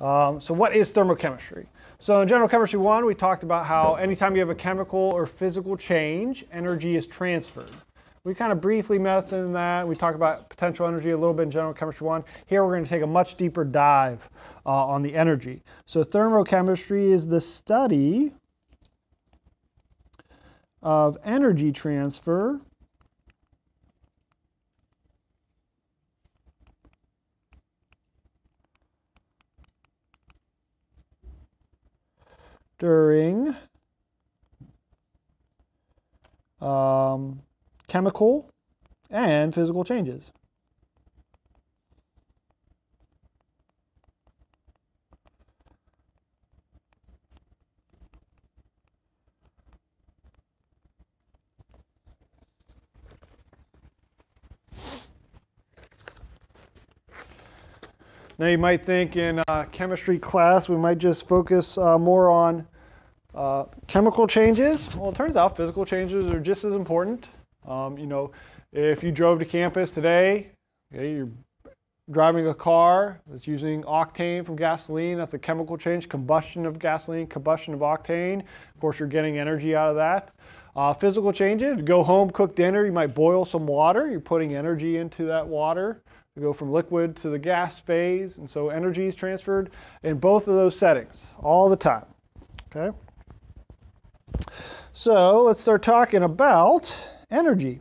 Um, so what is thermochemistry? So in general chemistry one, we talked about how anytime you have a chemical or physical change, energy is transferred. We kind of briefly mentioned that. We talked about potential energy a little bit in general chemistry one. Here we're going to take a much deeper dive uh, on the energy. So thermochemistry is the study of energy transfer during um, chemical and physical changes. Now you might think in uh, chemistry class we might just focus uh, more on uh, chemical changes. Well, it turns out physical changes are just as important. Um, you know, if you drove to campus today, okay, you're driving a car that's using octane from gasoline, that's a chemical change, combustion of gasoline, combustion of octane. Of course, you're getting energy out of that. Uh, physical changes, go home, cook dinner, you might boil some water, you're putting energy into that water You go from liquid to the gas phase, and so energy is transferred in both of those settings all the time. Okay? So let's start talking about energy.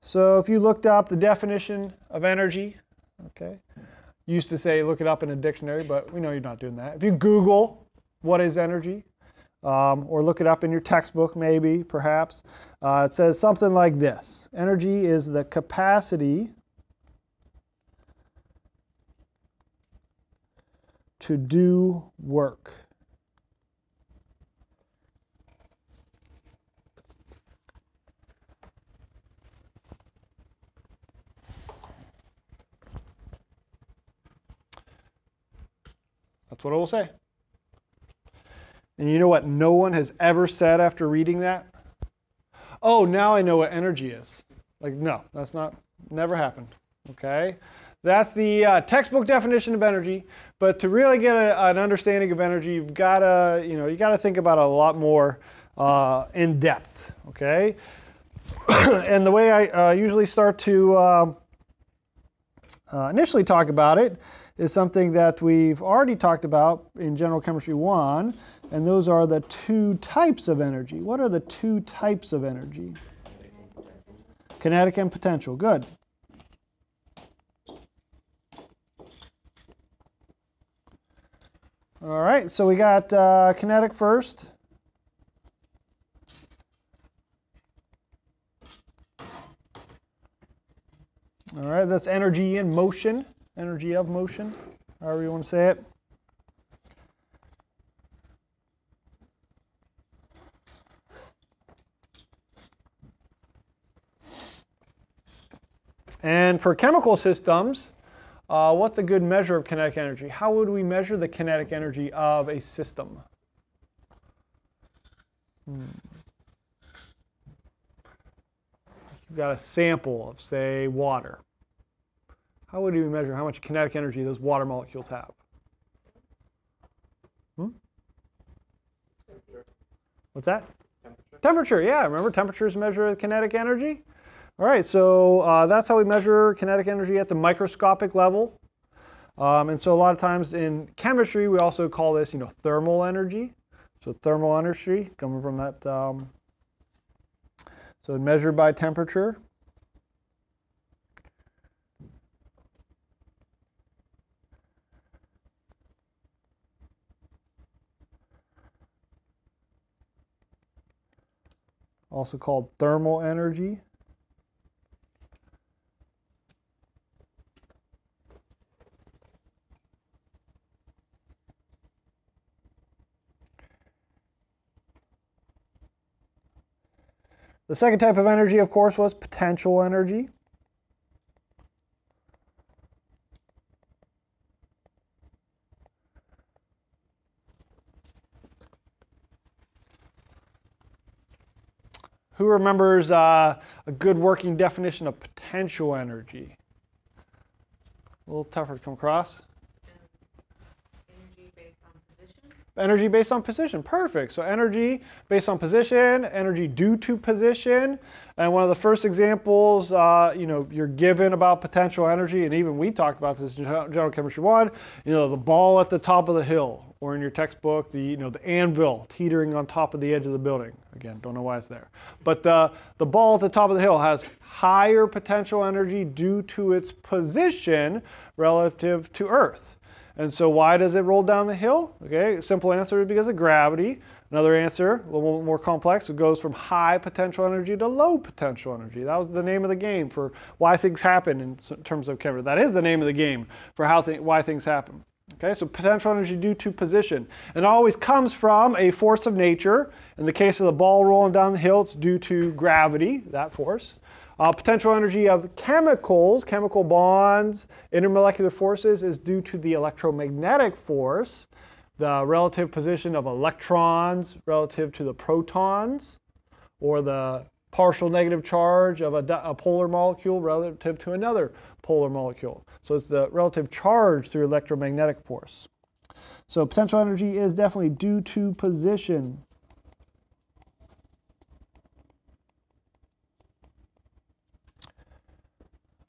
So if you looked up the definition of energy, okay, used to say look it up in a dictionary, but we know you're not doing that. If you Google what is energy, um, or look it up in your textbook maybe, perhaps, uh, it says something like this. Energy is the capacity to do work. That's what I will say. And you know what no one has ever said after reading that? Oh, now I know what energy is. Like, no, that's not, never happened. Okay? That's the uh, textbook definition of energy. But to really get a, an understanding of energy, you've got to, you know, you got to think about it a lot more uh, in depth. Okay? and the way I uh, usually start to uh, uh, initially talk about it is something that we've already talked about in General Chemistry 1, and those are the two types of energy. What are the two types of energy? Kinetic and potential. Good. All right, so we got uh, kinetic first. All right, that's energy in motion energy of motion, however you want to say it. And for chemical systems, uh, what's a good measure of kinetic energy? How would we measure the kinetic energy of a system? Hmm. You've got a sample of, say, water. How would we measure how much kinetic energy those water molecules have? Hmm? What's that? Temperature. temperature. yeah. Remember, temperature is a measure of kinetic energy? All right, so uh, that's how we measure kinetic energy at the microscopic level. Um, and so a lot of times in chemistry, we also call this, you know, thermal energy. So thermal energy coming from that, um, so measured by temperature. Also called thermal energy. The second type of energy, of course, was potential energy. Who remembers uh, a good working definition of potential energy? A little tougher to come across. Energy based on position. Energy based on position. Perfect. So energy based on position, energy due to position. And one of the first examples, uh, you know, you're given about potential energy, and even we talked about this in General Chemistry 1, you know, the ball at the top of the hill, or in your textbook, the, you know, the anvil teetering on top of the edge of the building. Again, don't know why it's there. But the, the ball at the top of the hill has higher potential energy due to its position relative to Earth. And so why does it roll down the hill? Okay, simple answer is because of gravity. Another answer, a little more complex, it goes from high potential energy to low potential energy. That was the name of the game for why things happen in terms of chemistry. That is the name of the game for how th why things happen. Okay, so potential energy due to position. And it always comes from a force of nature. In the case of the ball rolling down the hill, it's due to gravity, that force. Uh, potential energy of chemicals, chemical bonds, intermolecular forces is due to the electromagnetic force the relative position of electrons relative to the protons, or the partial negative charge of a, a, polar molecule relative to another polar molecule. So it's the relative charge through electromagnetic force. So potential energy is definitely due to position.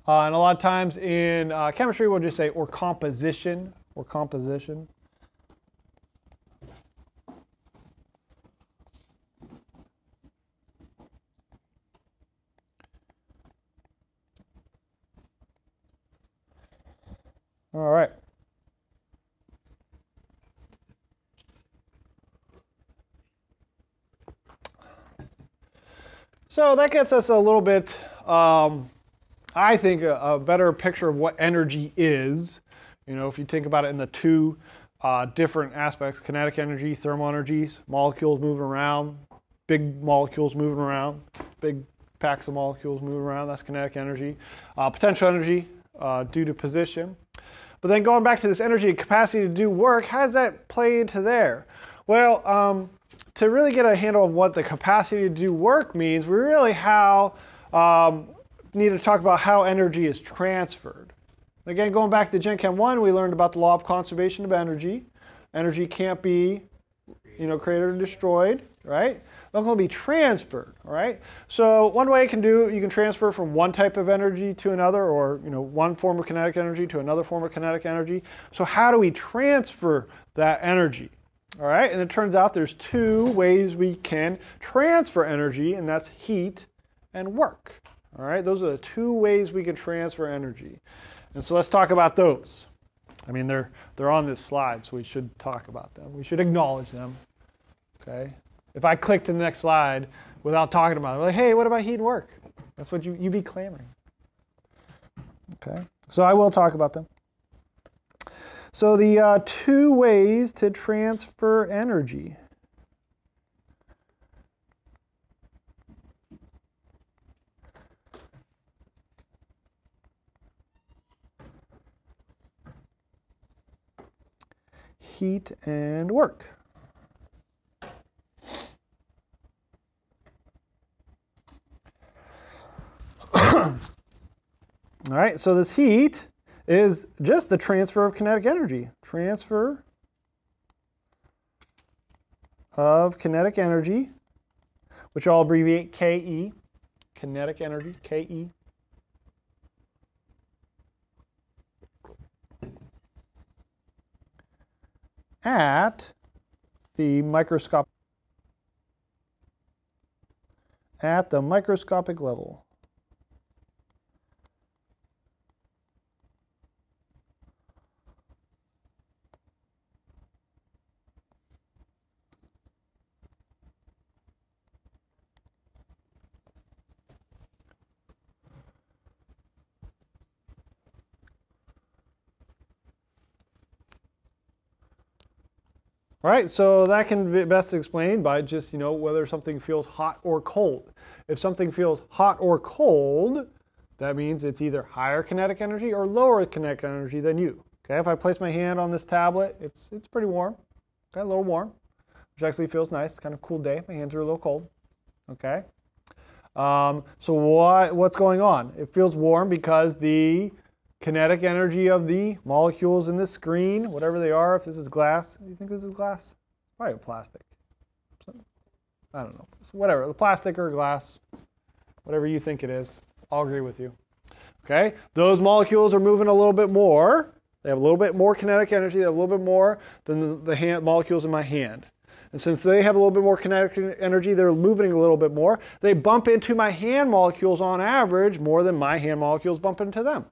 Uh, and a lot of times in uh, chemistry, we'll just say or composition or composition. All right. So that gets us a little bit, um, I think, a, a, better picture of what energy is. You know, if you think about it in the two uh, different aspects, kinetic energy, thermal energies, molecules moving around, big molecules moving around, big packs of molecules moving around, that's kinetic energy. Uh, potential energy uh, due to position. But then going back to this energy capacity to do work, how does that play into there? Well, um, to really get a handle of what the capacity to do work means, we really how um, need to talk about how energy is transferred. Again, going back to Gen Chem 1, we learned about the law of conservation of energy. Energy can't be you know, created or destroyed, right? They're going to be transferred, all right? So one way you can do, you can transfer from one type of energy to another or, you know, one form of kinetic energy to another form of kinetic energy. So how do we transfer that energy? All right, and it turns out there's two ways we can transfer energy, and that's heat and work. All right, those are the two ways we can transfer energy. And so let's talk about those. I mean, they're, they're on this slide, so we should talk about them. We should acknowledge them. Okay, if I click to the next slide without talking about it, like, hey, what about heat and work? That's what you, you be clamoring. Okay, so I will talk about them. So the uh, two ways to transfer energy. Heat and work. All right, so this heat is just the transfer of kinetic energy. Transfer of kinetic energy, which I'll abbreviate KE, kinetic energy, KE. At the microscopic at the microscopic level. All right, so that can be best explained by just, you know, whether something feels hot or cold. If something feels hot or cold, that means it's either higher kinetic energy or lower kinetic energy than you. Okay, if I place my hand on this tablet, it's, it's pretty warm, okay, a little warm, which actually feels nice. It's kind of cool day. My hands are a little cold, okay? Um, so what, what's going on? It feels warm because the kinetic energy of the molecules in this screen, whatever they are. If this is glass, you think this is glass? Probably plastic. I don't know. Whatever, the plastic or glass, whatever you think it is. I'll agree with you. Okay, those molecules are moving a little bit more. They have a little bit more kinetic energy, they have a little bit more than the, the hand, molecules in my hand. And since they have a little bit more kinetic energy, they're moving a little bit more. They bump into my hand molecules on average more than my hand molecules bump into them.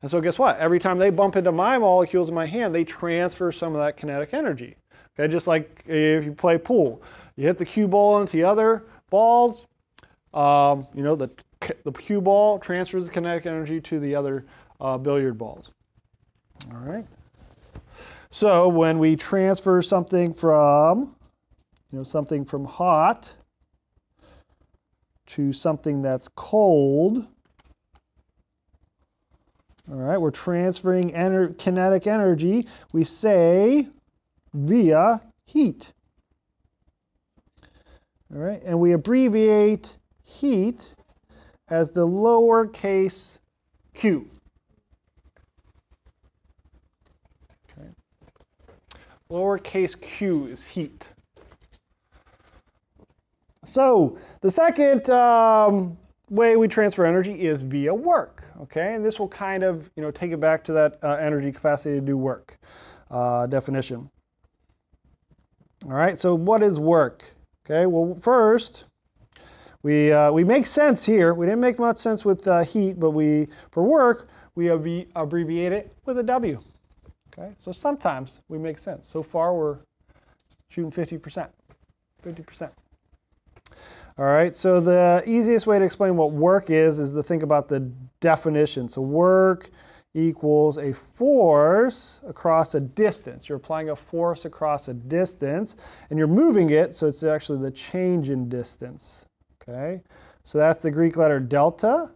And so guess what? Every time they bump into my molecules in my hand, they transfer some of that kinetic energy. Okay, just like if you play pool. You hit the cue ball into the other balls, um, you know, the, the cue ball transfers the kinetic energy to the other uh, billiard balls. All right. So when we transfer something from, you know, something from hot to something that's cold, all right, we're transferring ener kinetic energy, we say via heat. All right, and we abbreviate heat as the lowercase q. Okay. Lowercase q is heat. So the second um, way we transfer energy is via work. Okay, and this will kind of you know take it back to that uh, energy capacity to do work uh, definition. All right, so what is work? Okay, well, first, we, uh, we make sense here. We didn't make much sense with uh, heat, but we, for work, we abbreviate it with a W. Okay, so sometimes we make sense. So far, we're shooting 50%. 50%. All right, so the easiest way to explain what work is is to think about the definition. So work equals a force across a distance. You're applying a force across a distance and you're moving it, so it's actually the change in distance. Okay, so that's the Greek letter delta,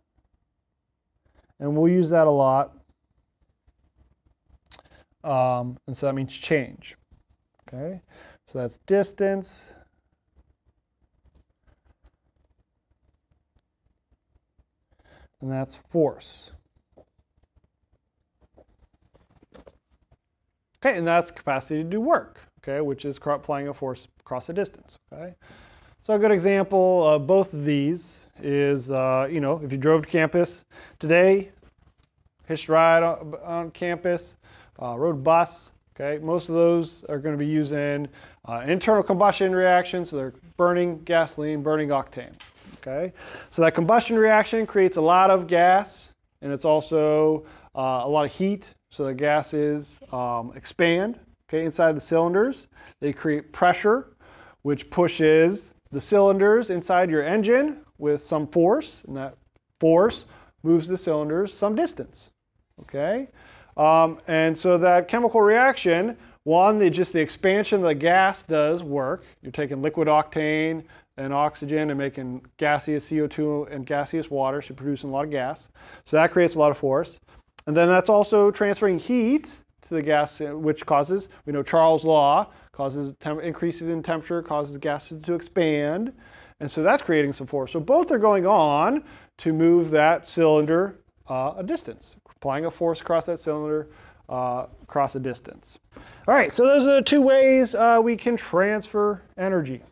and we'll use that a lot. Um, and so that means change. Okay, so that's distance. And that's force. Okay, and that's capacity to do work, okay, which is applying a force across a distance, okay. So a good example of both of these is, uh, you know, if you drove to campus today, hitched ride on, on campus, uh, rode bus, okay, most of those are going to be using uh, internal combustion reactions, so they're burning gasoline, burning octane, okay. So that combustion reaction creates a lot of gas, and it's also uh, a lot of heat so the gases um, expand okay, inside the cylinders. They create pressure, which pushes the cylinders inside your engine with some force, and that force moves the cylinders some distance. Okay, um, and so that chemical reaction, one, the, just the expansion of the gas does work. You're taking liquid octane and oxygen and making gaseous CO2 and gaseous water, so producing a lot of gas. So that creates a lot of force. And then that's also transferring heat to the gas, which causes, we know Charles' law, causes increases in temperature, causes gases to expand. And so that's creating some force. So both are going on to move that cylinder uh, a distance, applying a force across that cylinder uh, across a distance. All right, so those are the two ways uh, we can transfer energy.